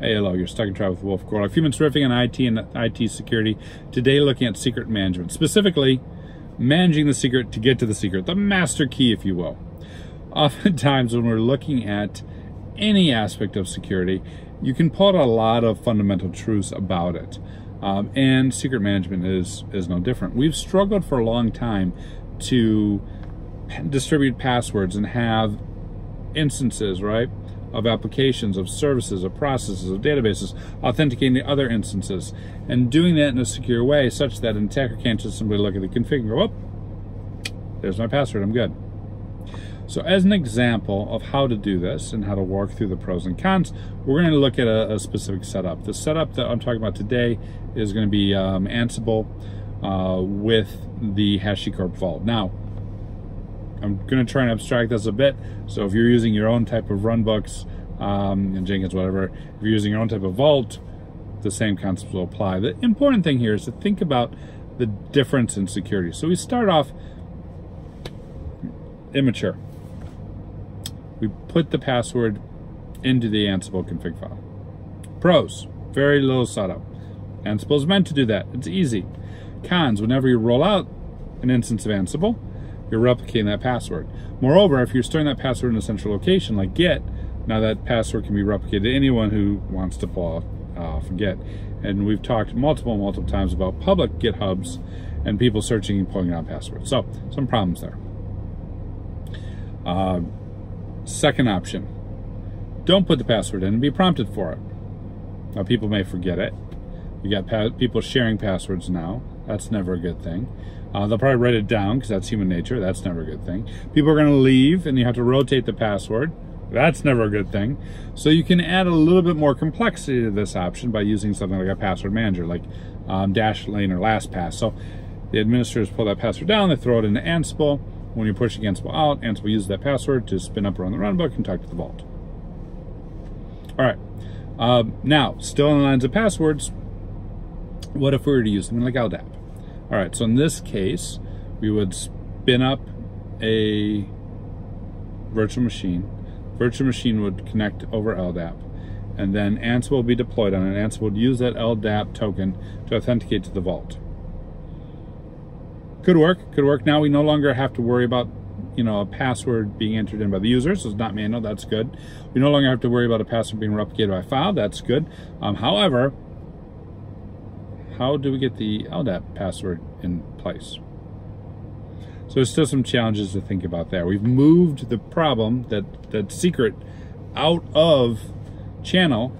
Hey, hello, you're stuck in traffic with Wolf Core. Humans riffing on IT and IT security. Today, looking at secret management, specifically managing the secret to get to the secret, the master key, if you will. Oftentimes, when we're looking at any aspect of security, you can pull out a lot of fundamental truths about it. Um, and secret management is is no different. We've struggled for a long time to distribute passwords and have instances, right? Of applications, of services, of processes, of databases, authenticating the other instances, and doing that in a secure way such that an attacker can't just simply look at the config and go, oh, there's my password, I'm good. So as an example of how to do this and how to walk through the pros and cons, we're going to look at a, a specific setup. The setup that I'm talking about today is going to be um, Ansible uh, with the HashiCorp Vault. Now, I'm going to try and abstract this a bit. So if you're using your own type of runbooks, um, and Jenkins, whatever, if you're using your own type of vault, the same concepts will apply. The important thing here is to think about the difference in security. So we start off immature. We put the password into the Ansible config file. Pros, very little setup. Ansible is meant to do that. It's easy. Cons, whenever you roll out an instance of Ansible, you're replicating that password. Moreover, if you're storing that password in a central location like Git, now that password can be replicated to anyone who wants to pull off Git. And we've talked multiple, multiple times about public GitHubs and people searching and pulling out passwords. So, some problems there. Uh, second option, don't put the password in and be prompted for it. Now, people may forget it. You got people sharing passwords now. That's never a good thing. Uh, they'll probably write it down because that's human nature. That's never a good thing. People are going to leave and you have to rotate the password. That's never a good thing. So you can add a little bit more complexity to this option by using something like a password manager, like um, Dashlane or LastPass. So the administrators pull that password down, they throw it into Ansible. When you push Ansible out, Ansible uses that password to spin up around the runbook and talk to the vault. All right. Uh, now, still in the lines of passwords, what if we were to use something like LDAP? All right, so in this case, we would spin up a virtual machine. Virtual machine would connect over LDAP, and then Ansible will be deployed on it. Ansible would use that LDAP token to authenticate to the vault. Could work, could work. Now we no longer have to worry about you know, a password being entered in by the user, so it's not manual, that's good. We no longer have to worry about a password being replicated by file, that's good. Um, however, how do we get the LDAP password in place? So there's still some challenges to think about there. We've moved the problem, that, that secret, out of channel,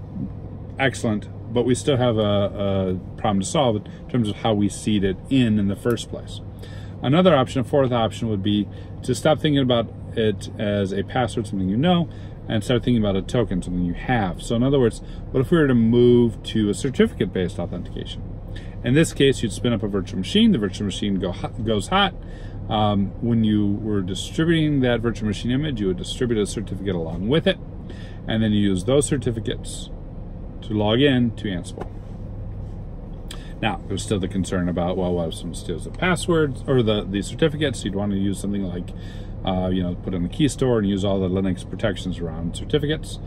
excellent, but we still have a, a problem to solve in terms of how we seed it in in the first place. Another option, a fourth option, would be to stop thinking about it as a password, something you know, and start thinking about a token, something you have. So in other words, what if we were to move to a certificate-based authentication? In this case, you'd spin up a virtual machine. The virtual machine go goes hot. Um, when you were distributing that virtual machine image, you would distribute a certificate along with it. And then you use those certificates to log in to Ansible. Now, there's still the concern about, well, what if someone steals the passwords or the, the certificates? You'd want to use something like, uh, you know, put in the key store and use all the Linux protections around certificates.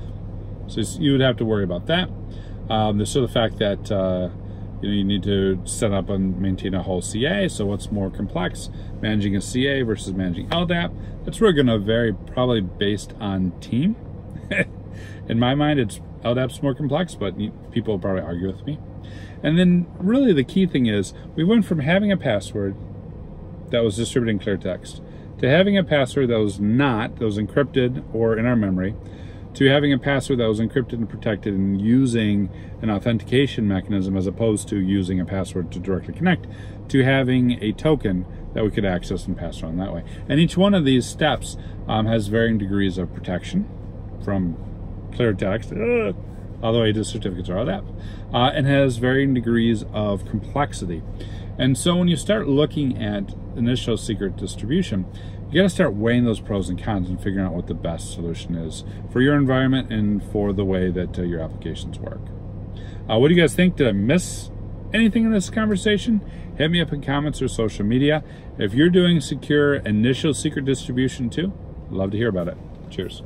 So you would have to worry about that. Um, there's still the fact that uh, you know, you need to set up and maintain a whole CA. So what's more complex, managing a CA versus managing LDAP? That's really going to vary probably based on team. In my mind, it's LDAP's more complex, but people will probably argue with me. And then really the key thing is we went from having a password that was distributing clear text to having a password that was not, that was encrypted or in our memory, to having a password that was encrypted and protected and using an authentication mechanism as opposed to using a password to directly connect to having a token that we could access and pass around that way. And each one of these steps um, has varying degrees of protection from clear text uh, all the way to certificates or that, uh, and has varying degrees of complexity. And so when you start looking at initial secret distribution, you got to start weighing those pros and cons and figuring out what the best solution is for your environment and for the way that uh, your applications work. Uh, what do you guys think? Did I miss anything in this conversation? Hit me up in comments or social media. If you're doing secure initial secret distribution too, love to hear about it. Cheers.